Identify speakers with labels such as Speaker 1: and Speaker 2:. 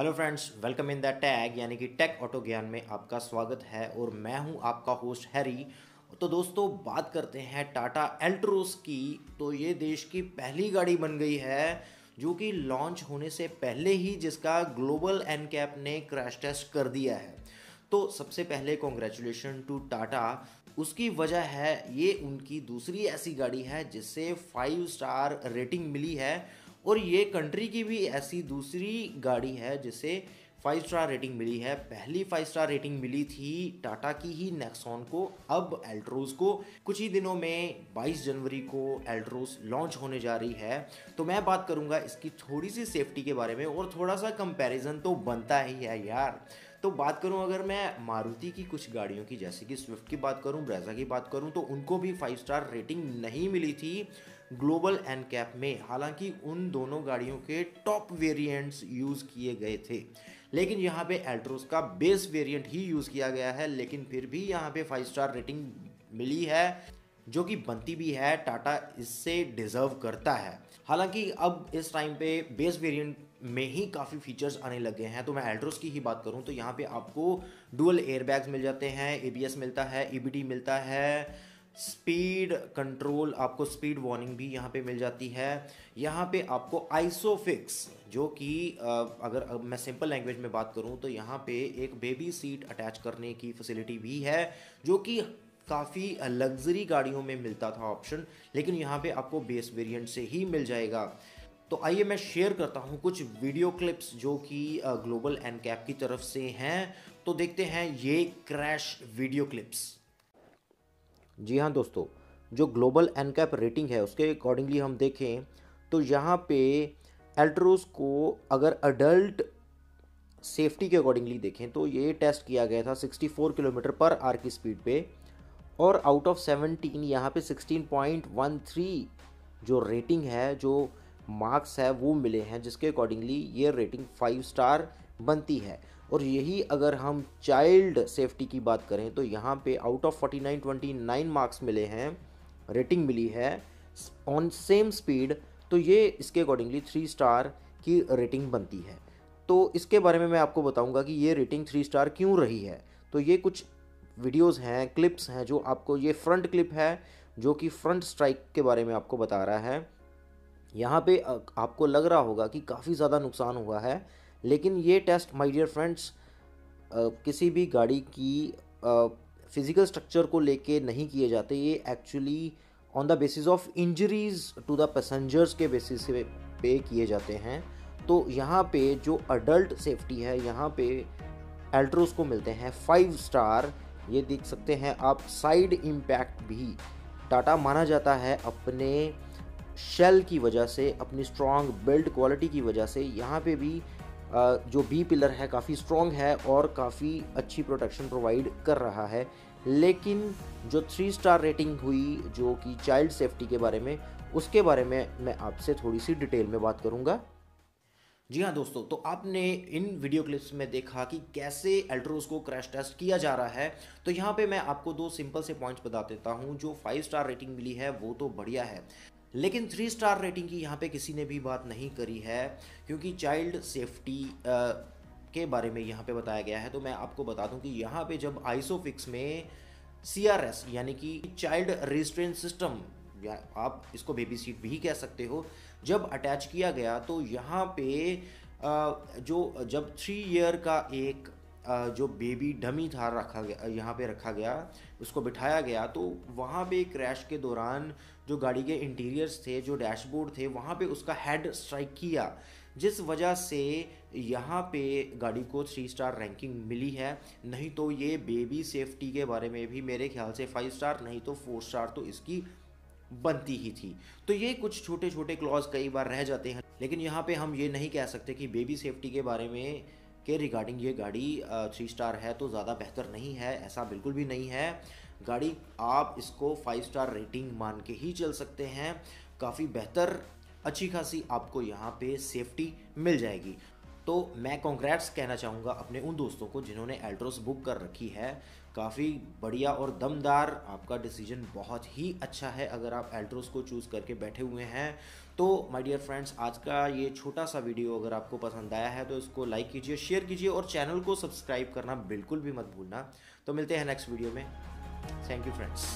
Speaker 1: Hello friends, welcome in the tag, यानी कि take auto ज्ञान में आपका स्वागत है और मैं हूँ आपका होस्ट हैरी। तो दोस्तों, बात करते हैं टाटा एल्ट्रोस की। तो ये देश की पहली गाड़ी बन गई है, जो कि लॉन्च होने से पहले ही जिसका ग्लोबल एन कैप ने क्रैश टेस्ट कर दिया है। तो सबसे पहले कॉन्ग्रेचुलेशन टू टाटा। उसकी वजह है, ये उनकी दूसरी ऐसी गाड़ी है जिससे फाइव स्टार रेटिंग मिली है और ये कंट्री की भी ऐसी दूसरी गाड़ी है जिसे फाइव स्टार रेटिंग मिली है। पहली फाइव स्टार रेटिंग मिली थी टाटा की ही नेक्सॉन को। अब एल्ट्रोज को। कुछ ही दिनों में 22 जनवरी को एल्ट्रोज लॉन्च होने जा रही है। तो मैं बात करूँगा इसकी थोड़ी सी सेफ्टी के बारे में और थोड़ा सा कंपैरिजन तो बनता ही है यार। तो बात करूँ अगर मैं मारुति की कुछ गाड़ियों की, जैसे कि स्विफ्ट की बात करूँ ब्रेजा की बात करूँ तो उनको भी फाइव स्टार रेटिंग नहीं मिली थी। ग्लोबल एन कैप में, हालाँकि उन दोनों गाड़ियों के टॉप वेरिएंट्स यूज़ किए गए थे। लेकिन यहाँ पे एल्ट्रोस का बेस वेरिएंट ही यूज़ किया गया है, लेकिन फिर भी यहाँ पे फाइव स्टार रेटिंग मिली है, जो कि बनती भी है टाटा इससे डिज़र्व करता है। हालाँकि अब इस टाइम पे बेस वेरिएंट में ही काफ़ी फीचर्स आने लगे हैं। तो मैं एल्ट्रोस की ही बात करूँ तो यहाँ पे आपको डुअल एयरबैग्स मिल जाते हैं एबीएस मिलता है ईबीडी मिलता है स्पीड कंट्रोल, आपको स्पीड वार्निंग भी यहाँ पे मिल जाती है। यहाँ पे आपको आइसोफिक्स, जो कि अगर मैं सिंपल लैंग्वेज में बात करूँ तो यहाँ पे एक बेबी सीट अटैच करने की फैसिलिटी भी है, जो कि काफ़ी लग्जरी गाड़ियों में मिलता था ऑप्शन, लेकिन यहाँ पे आपको बेस वेरिएंट से ही मिल जाएगा। तो आइए मैं शेयर करता हूँ कुछ वीडियो क्लिप्स, जो कि ग्लोबल एन कैप की तरफ़ से हैं। तो देखते हैं ये क्रैश वीडियो क्लिप्स। जी हाँ दोस्तों, जो ग्लोबल एन कैप रेटिंग है, उसके अकॉर्डिंगली हम देखें तो यहाँ पे एल्ट्रोस को अगर अडल्ट सेफ्टी के अकॉर्डिंगली देखें तो ये टेस्ट किया गया था 64 किलोमीटर पर आर की स्पीड पे और आउट ऑफ़ 17 यहाँ पे 16.13 जो रेटिंग है, जो मार्क्स है, वो मिले हैं, जिसके अकॉर्डिंगली ये रेटिंग फाइव स्टार बनती है। और यही अगर हम चाइल्ड सेफ्टी की बात करें तो यहाँ पे आउट ऑफ़ 49 29 मार्क्स मिले हैं रेटिंग मिली है ऑन सेम स्पीड तो ये इसके अकॉर्डिंगली थ्री स्टार की रेटिंग बनती है। तो इसके बारे में मैं आपको बताऊँगा कि ये रेटिंग थ्री स्टार क्यों रही है। तो ये कुछ वीडियोस हैं क्लिप्स हैं, जो आपको, ये फ्रंट क्लिप है, जो कि फ्रंट स्ट्राइक के बारे में आपको बता रहा है। यहाँ पे आपको लग रहा होगा कि काफ़ी ज़्यादा नुकसान हुआ है लेकिन ये टेस्ट माय डियर फ्रेंड्स किसी भी गाड़ी की फ़िज़िकल स्ट्रक्चर को लेके नहीं किए जाते। ये actually on the basis of injuries to the passengers के बेसिस पे किए जाते हैं। तो यहाँ पे जो अडल्ट सेफ्टी है, यहाँ पे एल्ट्रोस को मिलते हैं फाइव स्टार ये देख सकते हैं आप साइड इम्पैक्ट भी टाटा माना जाता है अपने शेल की वजह से, अपनी स्ट्रॉन्ग बिल्ड क्वालिटी की वजह से। यहाँ पे भी जो बी पिलर है, काफ़ी स्ट्रॉन्ग है और काफ़ी अच्छी प्रोटेक्शन प्रोवाइड कर रहा है। लेकिन जो थ्री स्टार रेटिंग हुई, जो कि चाइल्ड सेफ्टी के बारे में, उसके बारे में मैं आपसे थोड़ी सी डिटेल में बात करूँगा। जी हाँ दोस्तों तो आपने इन वीडियो क्लिप्स में देखा कि कैसे एल्ट्रोस को क्रैश टेस्ट किया जा रहा है। तो यहाँ पे मैं आपको दो सिंपल से पॉइंट्स बता देता हूँ। जो फाइव स्टार रेटिंग मिली है, वो तो बढ़िया है। लेकिन थ्री स्टार रेटिंग की यहाँ पे किसी ने भी बात नहीं करी है, क्योंकि चाइल्ड सेफ्टी के बारे में यहाँ पे बताया गया है। तो मैं आपको बता दूँ कि यहाँ पे जब आइसोफिक्स में सी आर एस यानी कि चाइल्ड रिस्ट्रेन सिस्टम या आप इसको बेबी सीट भी कह सकते हो, जब अटैच किया गया तो यहाँ पे जो, जब थ्री ईयर का एक जो बेबी डमी था रखा गया, यहाँ पे रखा गया, उसको बिठाया गया तो वहाँ पे क्रैश के दौरान जो गाड़ी के इंटीरियर्स थे, जो डैशबोर्ड थे, वहाँ पे उसका हेड स्ट्राइक किया, जिस वजह से यहाँ पे गाड़ी को थ्री स्टार रैंकिंग मिली है। नहीं तो ये बेबी सेफ्टी के बारे में भी मेरे ख्याल से फाइव स्टार नहीं तो फोर स्टार तो इसकी बनती ही थी। तो ये कुछ छोटे छोटे क्लॉज कई बार रह जाते हैं, लेकिन यहाँ पे हम ये नहीं कह सकते कि बेबी सेफ्टी के बारे में के रिगार्डिंग ये गाड़ी थ्री स्टार है तो ज़्यादा बेहतर नहीं है, ऐसा बिल्कुल भी नहीं है। गाड़ी आप इसको फाइव स्टार रेटिंग मान के ही चल सकते हैं। काफ़ी बेहतर, अच्छी खासी आपको यहाँ पे सेफ्टी मिल जाएगी। तो मैं कॉन्ग्रेट्स कहना चाहूँगा अपने उन दोस्तों को जिन्होंने एल्ट्रोस बुक कर रखी है। काफ़ी बढ़िया और दमदार आपका डिसीज़न बहुत ही अच्छा है अगर आप एल्ट्रोस को चूज़ करके बैठे हुए हैं। तो माय डियर फ्रेंड्स आज का ये छोटा सा वीडियो अगर आपको पसंद आया है तो इसको लाइक कीजिए शेयर कीजिए और चैनल को सब्सक्राइब करना बिल्कुल भी मत भूलना। तो मिलते हैं नेक्स्ट वीडियो में। Thank you friends